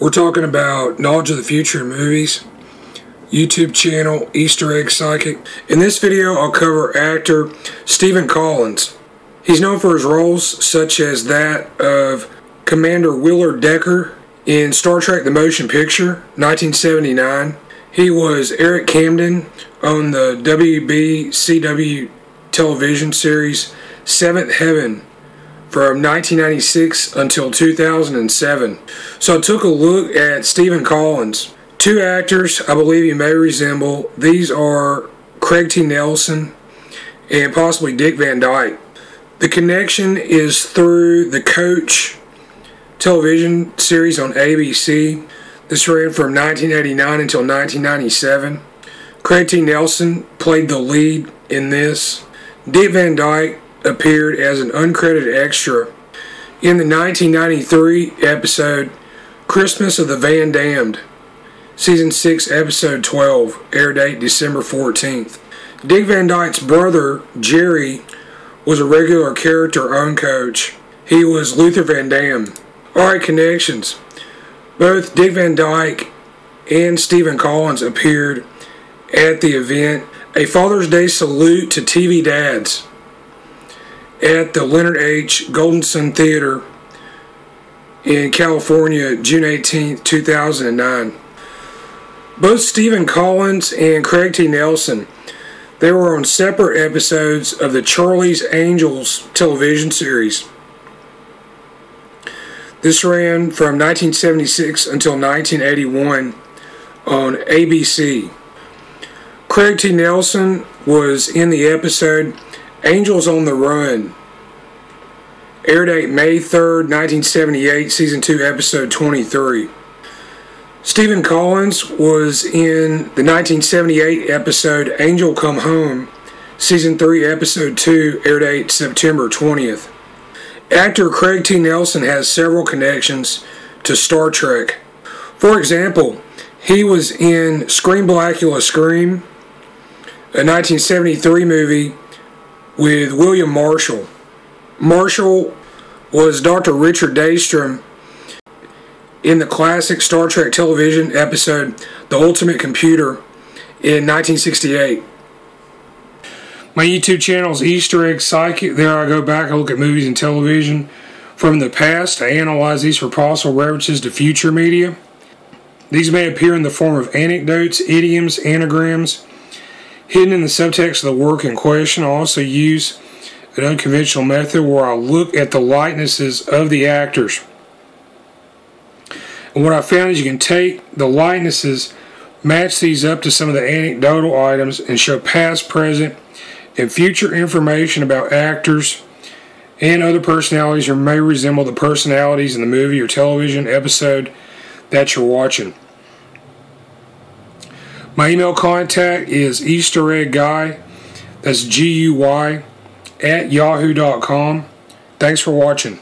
We're talking about Knowledge of the Future in movies, YouTube channel, Easter Egg Psychic. In this video, I'll cover actor Stephen Collins. He's known for his roles such as that of Commander Willard Decker in Star Trek The Motion Picture, 1979. He was Eric Camden on the WBCW television series Seventh Heaven from 1996 until 2007. So I took a look at Stephen Collins. Two actors I believe you may resemble. These are Craig T. Nelson and possibly Dick Van Dyke. The connection is through the Coach television series on ABC. This ran from 1989 until 1997. Craig T. Nelson played the lead in this. Dick Van Dyke appeared as an uncredited extra in the 1993 episode Christmas of the Van Damned, Season 6, Episode 12, air date December 14th. Dick Van Dyke's brother, Jerry, was a regular character on Coach. He was Luther Van Dam. Alright, connections. Both Dick Van Dyke and Stephen Collins appeared at the event. A Father's Day salute to TV dads at the Leonard H. Goldenson Theater in California, June 18, 2009. Both Stephen Collins and Craig T. Nelson, they were on separate episodes of the Charlie's Angels television series. This ran from 1976 until 1981 on ABC. Craig T. Nelson was in the episode Angels on the Run. Air date May 3rd, 1978, Season 2, Episode 23. Stephen Collins was in the 1978 episode Angel Come Home, Season 3, Episode 2, air date September 20th. Actor Craig T. Nelson has several connections to Star Trek. For example, he was in Scream Blacula Scream, a 1973 movie with William Marshall. Marshall was Dr. Richard Daystrom in the classic Star Trek television episode The Ultimate Computer in 1968. My YouTube channel is Easter Egg Psychic. There I go back, and look at movies and television from the past. I analyze these for possible references to future media. These may appear in the form of anecdotes, idioms, anagrams, hidden in the subtext of the work in question. I also use an unconventional method where I look at the likenesses of the actors. And what I found is you can take the likenesses, match these up to some of the anecdotal items, and show past, present, and future information about actors and other personalities who may resemble the personalities in the movie or television episode that you're watching. My email contact is Easter Egg Guy, that's G U Y, at yahoo.com. Thanks for watching.